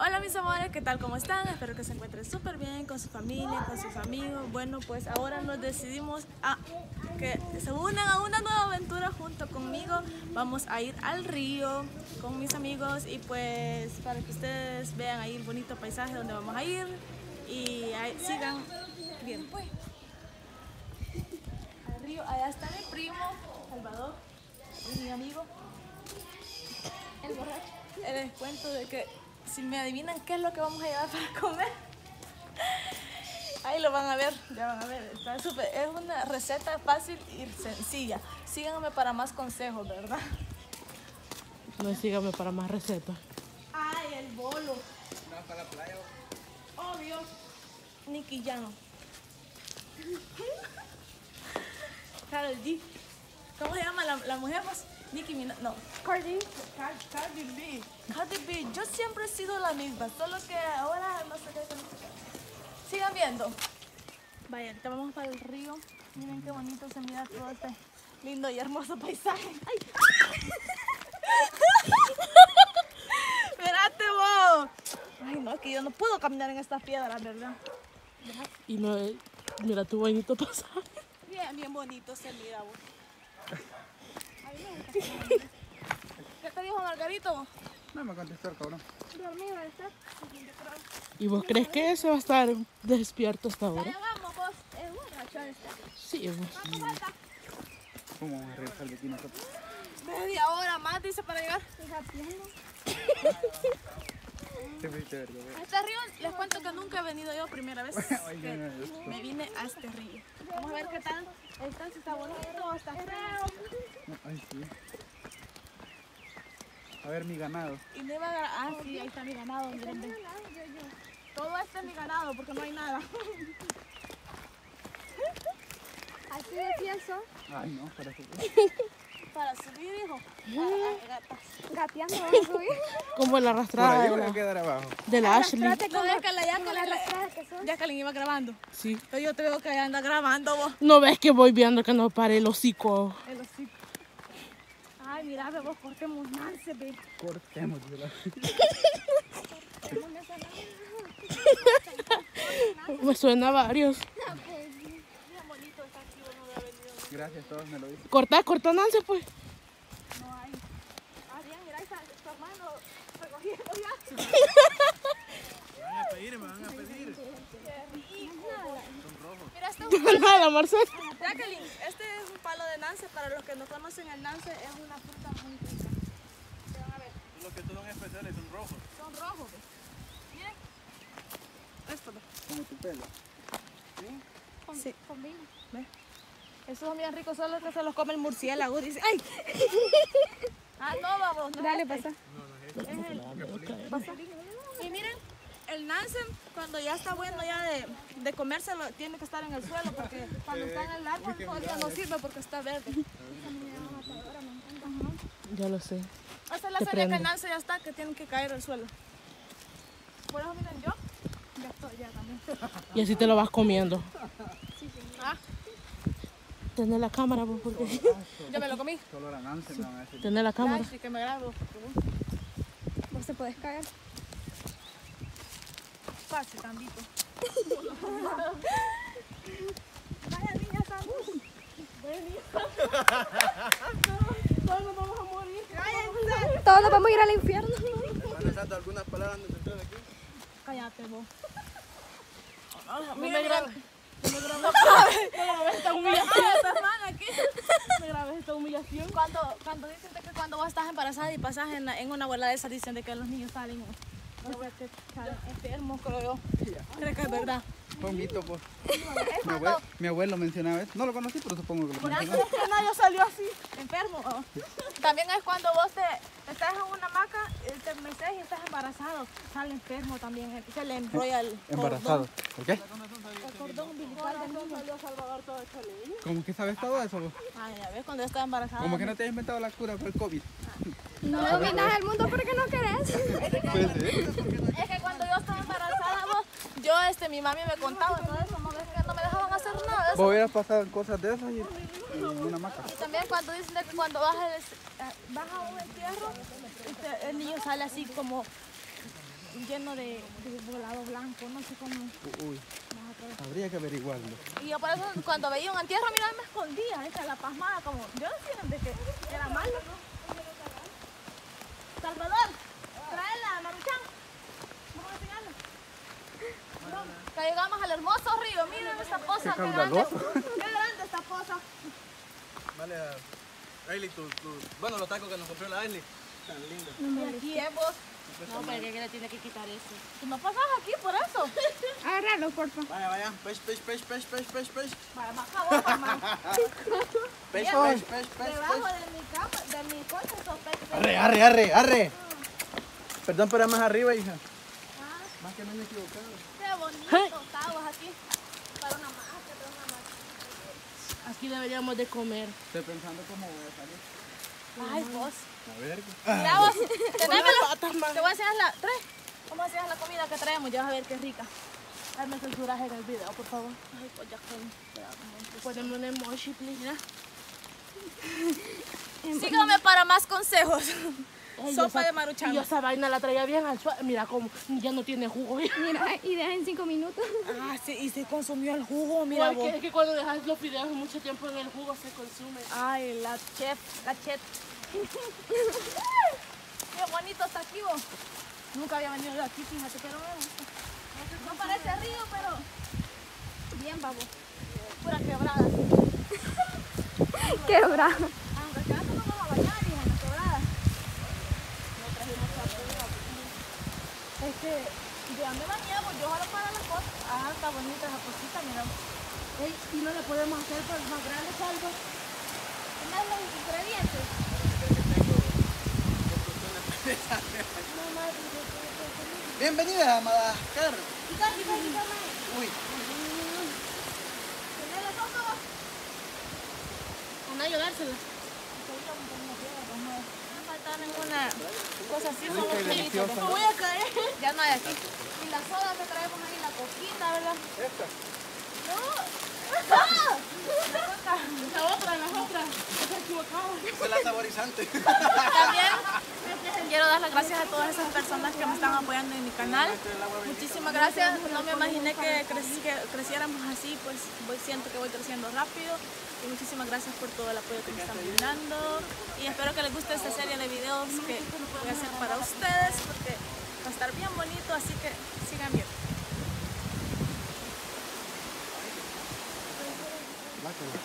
Hola mis amores, ¿qué tal? ¿Cómo están? Espero que se encuentren súper bien con su familia, con sus amigos. Bueno, pues ahora nos decidimos a que se unan a una nueva aventura junto conmigo. Vamos a ir al río con mis amigos y pues para que ustedes vean ahí el bonito paisaje donde vamos a ir y ahí sigan bien pues. Al río, allá está mi primo, Salvador, y mi amigo, el borracho. Les cuento de que si me adivinan qué es lo que vamos a llevar para comer, ahí lo van a ver, ya van a ver. Está súper, es una receta fácil y sencilla. Síganme para más consejos, ¿verdad? No sígame para más recetas. Ay, el bolo. para la playa? Obvio. Nicky Llano. Carol G. ¿Cómo se llama la, la mujer? Pues? Nicki Minaj, no. Cardi. Cardi B. Cardi B. Yo siempre he sido la misma, solo que ahora no sé qué Sigan viendo. Vaya, ahorita vamos para el río. Miren qué bonito se mira todo este lindo y hermoso paisaje. ¡Ay! ¡Mirate vos! Ay, no, es que yo no puedo caminar en estas piedras, ¿verdad? Y no, mira tu bonito pasaje. Bien, bien bonito se mira vos. ¿Qué te dijo Margarito? No me contestó el cabrón. Dormido, ¿está? ¿Y vos crees que ese va a estar despierto hasta ahora? Ya vamos, vos. Es borracho este. Sí, vos. ¿Cómo vamos a regresar de aquí nosotros? Media hora más, dice, para llegar. fuiste verga, güey. A este río les cuento que nunca he venido yo, primera vez que me vine a este río. Vamos a ver qué tal. Está, si está bonito, está feo. Ay, sí. A ver mi ganado. Y me iba a Ah, sí, ahí está mi ganado, miren. ven. Todo esto es mi ganado porque no hay nada. Así de pienso, Ay, no, para que... Para subir, hijo. Ah, ah, gateando vamos a subir. Como la arrastrada ahí de voy a la, quedar abajo. de la Ashley. Trate No, como, es que la como Jacqueline, arrastrada que son. Jacqueline iba grabando. Sí. Pero yo te veo que anda grabando vos. No ves que voy viendo que no pare el hocico. El hocico. Ay, mira, ve vos, cortemos Nance, ve. Cortemos, ¿verdad? Me suena a varios. Gracias, todos me lo dicen. Corta, corta, Nancy, pues. No hay. Ah, bien, mira, ahí está tu hermano recogiendo ya. van a pedir, me van a pedir. Mira, este es un Nada, Marcelo. Jacqueline, este es un palo de Nance. Para los que no conocen el Nance, es una fruta muy rica. Se van a ver, Los que son especiales son rojos. son rojos, ve. Miren. Esto, ve. Como tu pelo. Sí. Ve. Esos son bien ricos, solo que se los come el murciélago. Dice, ¡ay! ah, no, vamos. No Dale, es este. pasa. Es el- Y miren, el Nansen, cuando ya está bueno ya de, de comérselo, tiene que estar en el suelo porque cuando está en el árbol todavía no sirve porque está verde. Ya lo sé. Esa es la serie que el Nansen ya está, que tiene que caer al suelo. Por eso miren yo, ya estoy ya también. Y así te lo vas comiendo. Tener la cámara, pues, porque... yo me lo comí. Solo la Nancy me van a decir. Tener la cámara. Ay, sí que me grabo. Vos te puedes caer. Pase, tantito. Vaya niña Santos. Todos nos vamos a morir. Cállense. Todos nos vamos a ir al infierno. ¿Van a algunas palabras de aquí? Cállate vos. No Mira, me grabes esta humillación. Me esta. Cuando, cuando dicen que cuando vos estás embarazada y pasas en, la- en una abuela de esas, dicen de que los niños salen, o sea, que salen enfermos, creo yo. Creo que es verdad. Fue un mito, pues. Mi abuelo, mi abuelo mencionaba eso. No lo conocí, pero supongo que lo sé que nadie salió así, enfermo. También es cuando vos te estás en una hamaca, eh, te meces y estás embarazado, sale enfermo también, se le enrolla el Embarazado. ¿Por qué? Cordón, el cordón umbilical del niño. ¿Cómo que sabes todo eso? vos? Ah, ya ves, cuando yo estaba embarazada. Como que no te has inventado la cura para el COVID. No dominas el mundo porque no querés. Es que cuando yo estaba embarazada, vos, yo, este, mi mami me contaba todo eso, no ves que no me dejaban hacer nada de eso. Vos hubieras pasado cosas de esas y, y una maca. Y también cuando dicen que cuando baja, el, eh, baja un entierro, este, el niño sale así como lleno de, de volado blanco, no sé cómo. Uy, habría que averiguarlo. Y yo por eso cuando veía un entierro, mira, me escondía, esa la pasmada, como yo decía de que era malo. Salvador, tráela, Maruchan. Vamos a enseñarle. Que llegamos al hermoso río, miren esta poza, Qué qué, grande. Qué grande esta poza. Vale, a Ailey, tu, tu- bueno, los tacos que nos compró la Ailey. Tan lindos. Y aquí es vos. No, pero que le tiene que quitar eso. Tú no pasas aquí por eso. Agárralo, porfa. Vaya, vaya. Peix, peix, peix, peix, peix, peix, peix. Para más jabón, mamá. Peix, peix, peix, Debajo de mi cama, de mi coche. Arre, arre, arre, arre. Perdón, pero más arriba, hija. Más que me he equivocado. Qué bonito, aguas aquí. Para una más, para una más. Aquí deberíamos de comer. Estoy pensando cómo voy a salir. Ay, vos. A ver. Mira vos, tenémelo. Te voy a enseñar la. Trae. Vamos a enseñar la comida que traemos. Ya vas a ver qué rica. Hazme censuraje en el video, por favor. Ay, pues ya con. Poneme un emoji, please. Mira. Síganme para más consejos. Ay, Sopa esa- de maruchan. Y yo esa vaina la traía bien al suelo. Mira cómo ya no tiene jugo. Mira, y deja en cinco minutos. Ah, sí, y se consumió el jugo, mira vos. Porque es que cuando dejas los fideos mucho tiempo en el jugo se consume. Ay, la chef, la chef. Qué bonito está aquí vos. Nunca había venido yo aquí, fíjate que no me gusta. No parece río, pero bien babo. Pura quebrada. Quebra. Aunque sea no vamos a bañar, hija, en la quebrada. No trajimos champú. Es que ya me bañamos, yo solo para las cosas. Ah, está bonita esa cosita, mira. Ey, y no le podemos hacer pues, más grande algo. ¿Tienes los ingredientes? Bienvenida a Madagascar. Uy, ¿Tienes la sopa vos? Van a ayudársela. No falta ninguna cosa así, solo qué que deliciosa. Me voy a caer. Ya no hay aquí. Y la soda que traemos ahí, la coquita, ¿verdad? No. La otra, la otra. Se equivocaba. es la saborizante. También quiero dar las gracias a todas esas personas que me están apoyando en mi canal. Muchísimas gracias. No me imaginé que, creci- que creciéramos así, pues siento que voy creciendo rápido. Y muchísimas gracias por todo el apoyo que me están brindando. Y espero que les guste esta serie de videos que voy a hacer para ustedes, porque va a estar bien bonito, así que sigan viendo.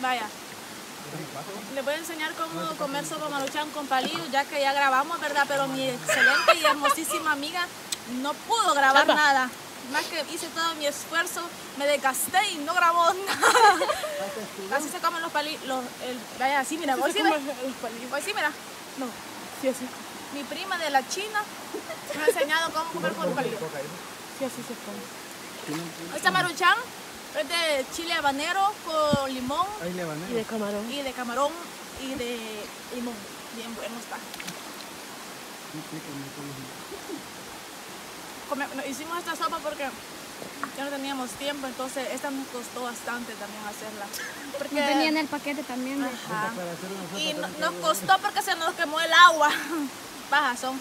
Vaya. Les voy a enseñar cómo comer sopa maruchan con palillos, ya que ya grabamos, ¿verdad? Pero mi excelente y hermosísima amiga no pudo grabar nada. Más que hice todo mi esfuerzo, me desgasté y no grabó nada. Así se comen los palillos. Vaya, así, mira, voy, sí. Voy, sí, mira. No, sí, así. Mi prima de la China me ha enseñado cómo comer con palillos. Sí, así se come. Esta maruchan es de chile habanero con limón Y de camarón. y de camarón y de limón. Bien bueno está. Come- no, hicimos esta sopa porque ya no teníamos tiempo, entonces esta nos costó bastante también hacerla. Porque, No tenía en el paquete también. Ajá. Y no- nos costó porque se nos quemó el agua. Baja son.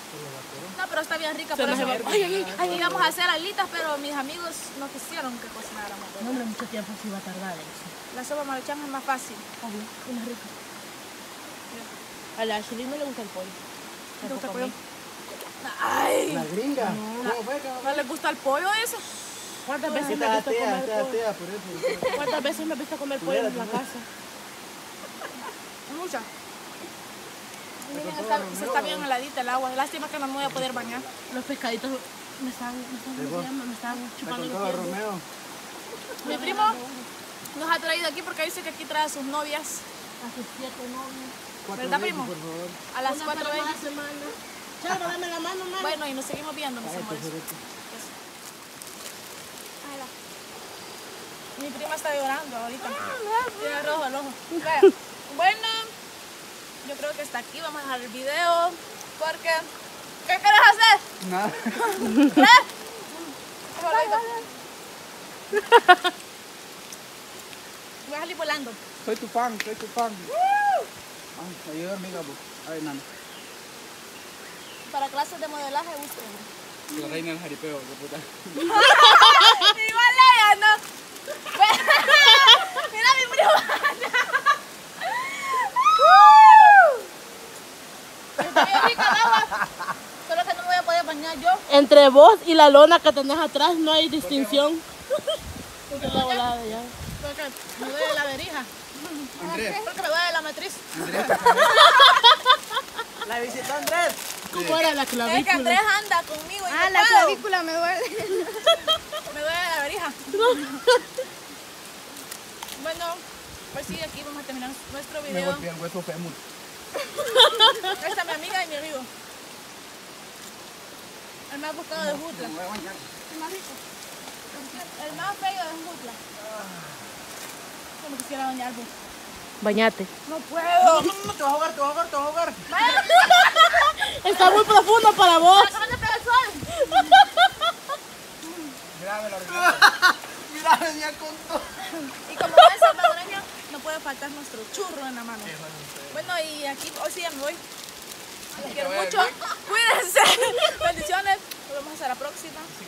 No, pero está bien rica. Se Por eso quemó. ay, ay, ay, íbamos a hacer alitas, pero mis amigos no quisieron que cocináramos. Mucho tiempo se iba a tardar eso. La sopa maruchan es más fácil. Obvio, y más rico. A la Ashley no le gusta el pollo. ¿Te gusta el pollo? Ay, La gringa. ¿no les gusta el pollo eso? ¿Cuántas veces me he visto comer pollo? ¿Cuántas veces me visto comer pollo en la casa? Mucha. Miren, está- se está bien heladita el agua. Lástima que no me voy a poder bañar. Los pescaditos me están, me están, chupando los pies. Mi primo nos ha traído aquí porque dice que aquí trae a sus novias. A sus siete novios. ¿Verdad, primo? Por favor. A las Una 4 para cada veces. semana. Charo, dame la mano, mano. Bueno, y nos seguimos viendo, mis amores. Mi prima está llorando ahorita. Tiene rojo el ojo. Bueno, yo creo que hasta aquí vamos a dejar el video. Porque, ¿qué quieres hacer? Nada. ¿Qué? Voy a salir volando. Soy tu fan, soy tu fan. Ay, ayuda amiga, vos. Ay, nana. Para clases de modelaje, busquen. La reina del jaripeo, qué puta. Igual ella, ¿no? Mira mi agua. Solo que no me voy a poder bañar yo. Entre vos y la lona que tenés atrás no hay distinción. Porque la volada de allá. Porque me duele la verija. Andrés, Porque me duele la matriz. Andrés, La visitó Andrés. ¿Cómo era la Es que clavícula? Andrés anda conmigo y Ah, la puedo. clavícula me duele. Me duele la verija. bueno, pues sí, aquí vamos a terminar nuestro me video. golpeé el hueso fémur. Esta es mi amiga y mi amigo. El más buscado de Jutla. Me voy a bañar. El más rico. El más feo de Jutla. Como quisiera bañar vos. Bañate. No puedo. No, no, te vas a ahogar, te vas a ahogar, te vas a ahogar. Está muy profundo para vos. ¿Dónde pega el sol? Mira, venía con todo. Y como buen salvadoreño, no puede faltar nuestro churro en la mano. Bueno, y aquí hoy sí ya me voy. Los quiero mucho. Cuídense. Bendiciones. Nos vemos hasta la próxima. Así